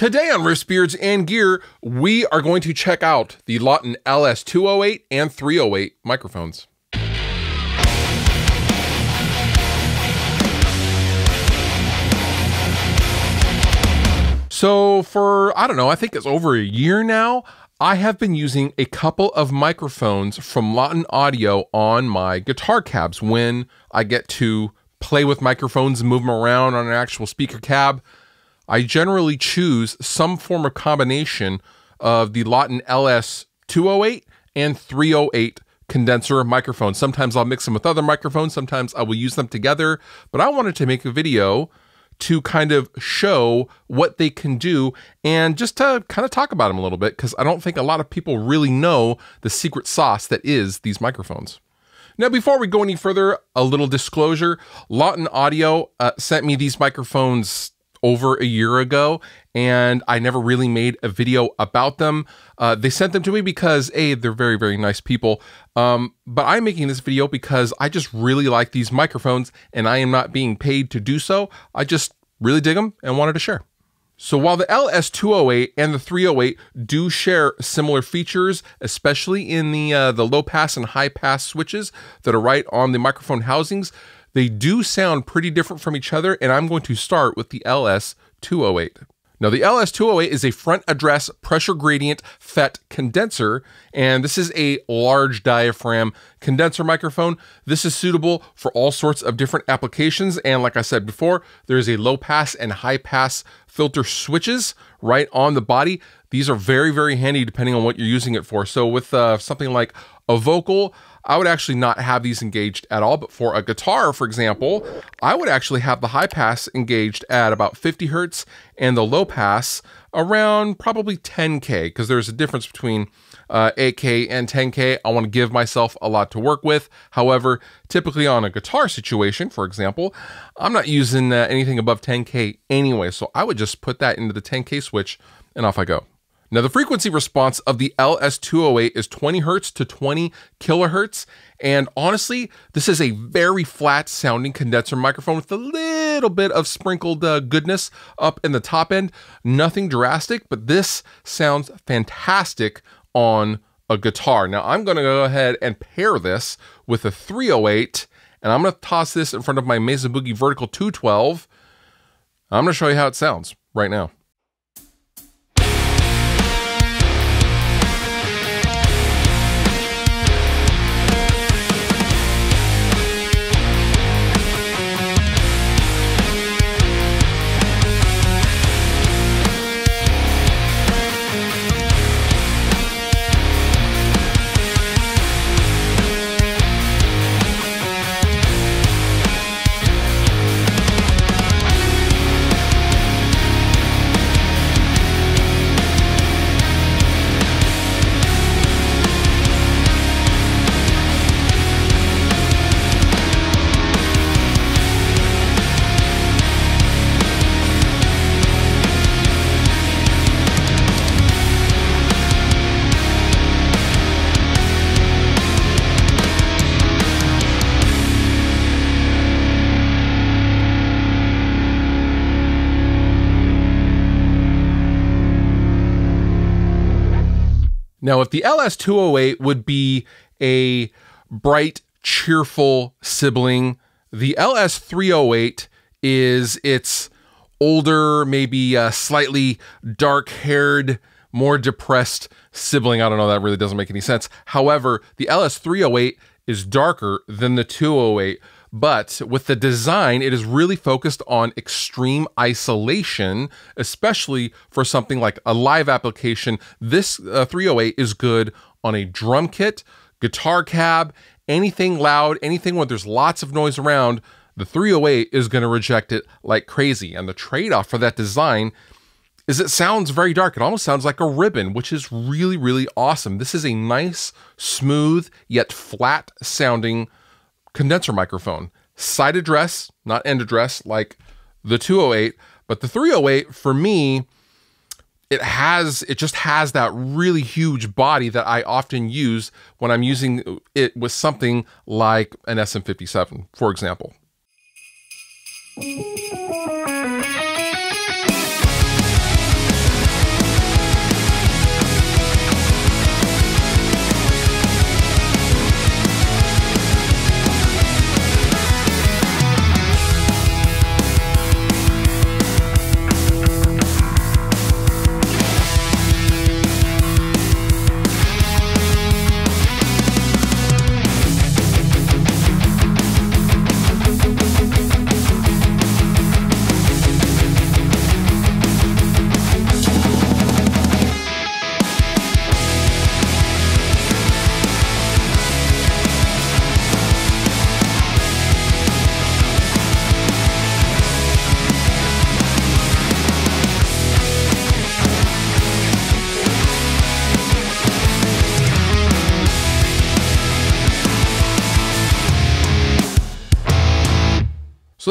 Today on Riffs Beards and Gear, we are going to check out the Lauten LS208 and 308 microphones. So, for I don't know, I think it's over a year now, I have been using a couple of microphones from Lauten Audio on my guitar cabs when I get to play with microphones and move them around on an actual speaker cab. I generally choose some form of combination of the Lauten LS 208 and 308 condenser microphones. Sometimes I'll mix them with other microphones, sometimes I will use them together, but I wanted to make a video to kind of show what they can do and just to kind of talk about them a little bit because I don't think a lot of people really know the secret sauce that is these microphones. Now, before we go any further, a little disclosure Lauten Audio uh, sent me these microphones over a year ago and I never really made a video about them. Uh, they sent them to me because A, they're very, very nice people. Um, but I'm making this video because I just really like these microphones and I am not being paid to do so. I just really dig them and wanted to share. So while the LS208 and the 308 do share similar features, especially in the uh, the low pass and high pass switches that are right on the microphone housings, they do sound pretty different from each other, and I'm going to start with the LS208. Now, the LS208 is a front address pressure gradient FET condenser, and this is a large diaphragm condenser microphone. This is suitable for all sorts of different applications, and like I said before, there's a low pass and high pass filter switches right on the body. These are very, very handy depending on what you're using it for. So with uh, something like a vocal, I would actually not have these engaged at all. But for a guitar, for example, I would actually have the high pass engaged at about 50 hertz and the low pass around probably 10K because there's a difference between uh, 8K and 10K. I want to give myself a lot to work with. However, typically on a guitar situation, for example, I'm not using uh, anything above 10K anyway. So I would just put that into the 10K switch and off I go. Now, the frequency response of the LS208 is 20 hertz to 20 kilohertz. And honestly, this is a very flat sounding condenser microphone with a little bit of sprinkled uh, goodness up in the top end. Nothing drastic, but this sounds fantastic on a guitar. Now, I'm going to go ahead and pair this with a 308, and I'm going to toss this in front of my Mesa Boogie Vertical 212. I'm going to show you how it sounds right now. Now, if the LS208 would be a bright, cheerful sibling, the LS308 is its older, maybe uh, slightly dark haired, more depressed sibling. I don't know, that really doesn't make any sense. However, the LS308 is darker than the 208 but with the design, it is really focused on extreme isolation, especially for something like a live application. This uh, 308 is good on a drum kit, guitar cab, anything loud, anything where there's lots of noise around. The 308 is going to reject it like crazy. And the trade off for that design is it sounds very dark. It almost sounds like a ribbon, which is really, really awesome. This is a nice, smooth, yet flat sounding condenser microphone. Side address, not end address like the 208, but the 308 for me it has it just has that really huge body that I often use when I'm using it with something like an SM57, for example.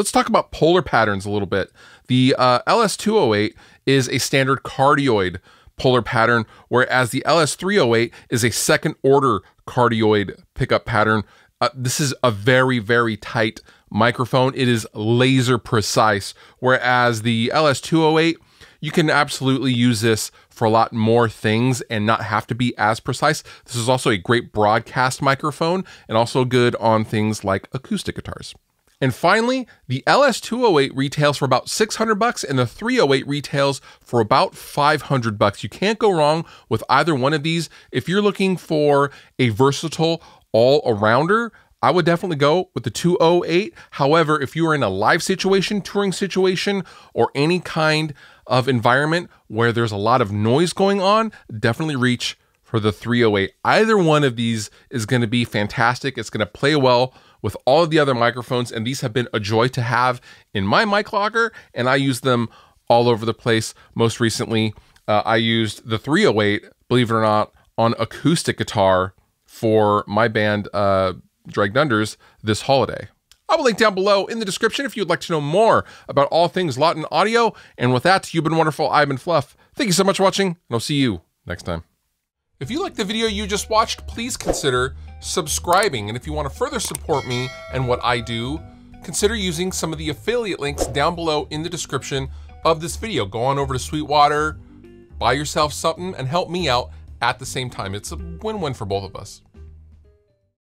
Let's talk about polar patterns a little bit. The uh, LS208 is a standard cardioid polar pattern, whereas the LS308 is a second order cardioid pickup pattern. Uh, this is a very, very tight microphone. It is laser precise, whereas the LS208, you can absolutely use this for a lot more things and not have to be as precise. This is also a great broadcast microphone and also good on things like acoustic guitars. And finally, the LS208 retails for about 600 bucks and the 308 retails for about 500 bucks. You can't go wrong with either one of these. If you're looking for a versatile all-arounder, I would definitely go with the 208. However, if you are in a live situation, touring situation, or any kind of environment where there's a lot of noise going on, definitely reach for the 308. Either one of these is going to be fantastic. It's going to play well with all of the other microphones, and these have been a joy to have in my mic locker, and I use them all over the place. Most recently, uh, I used the 308, believe it or not, on acoustic guitar for my band, uh, Dragged Under, this holiday. I will link down below in the description if you'd like to know more about all things Lauten Audio. And with that, you've been wonderful. I've been Fluff. Thank you so much for watching, and I'll see you next time. If you liked the video you just watched, please consider subscribing. And if you want to further support me and what I do, consider using some of the affiliate links down below in the description of this video. Go on over to Sweetwater, buy yourself something, and help me out at the same time. It's a win-win for both of us.